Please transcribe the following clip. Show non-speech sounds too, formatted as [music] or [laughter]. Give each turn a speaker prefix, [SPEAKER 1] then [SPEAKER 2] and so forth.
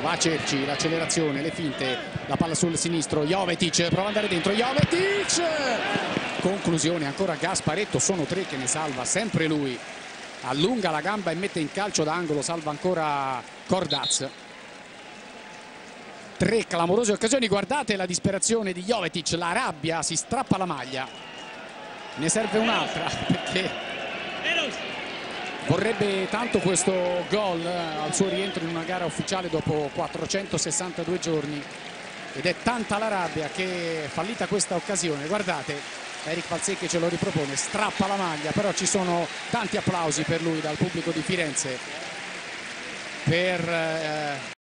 [SPEAKER 1] va a Cerci l'accelerazione le finte la palla sul sinistro Jovetic prova ad andare dentro Jovetic! Conclusione ancora Gasparetto sono tre che ne salva sempre lui. Allunga la gamba e mette in calcio d'angolo salva ancora Cordaz. Tre clamorose occasioni guardate la disperazione di Jovetic la rabbia si strappa la maglia. Ne serve un'altra [laughs] perché vorrebbe tanto questo gol al suo rientro in una gara ufficiale dopo 462 giorni. Ed è tanta la rabbia che fallita questa occasione. Guardate Eric Valsecchi ce lo ripropone strappa la maglia però ci sono tanti applausi per lui dal pubblico di Firenze. Per eh,